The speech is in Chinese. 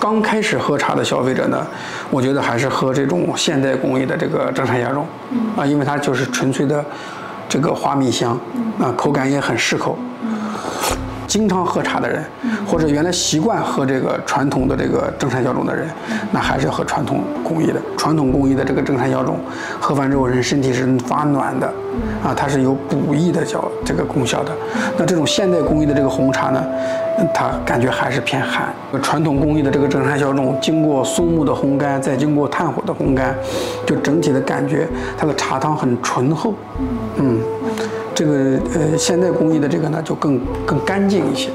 刚开始喝茶的消费者呢，我觉得还是喝这种现代工艺的这个正山芽种，啊，因为它就是纯粹的这个花蜜香，啊，口感也很适口。经常喝茶的人，或者原来习惯喝这个传统的这个正山小种的人，那还是要喝传统工艺的。传统工艺的这个正山小种，喝完之后人身体是发暖的，啊，它是有补益的叫这个功效的。那这种现代工艺的这个红茶呢，它感觉还是偏寒。传统工艺的这个正山小种，经过松木的烘干，再经过炭火的烘干，就整体的感觉，它的茶汤很醇厚，嗯。这个呃，现代工艺的这个呢，就更更干净一些。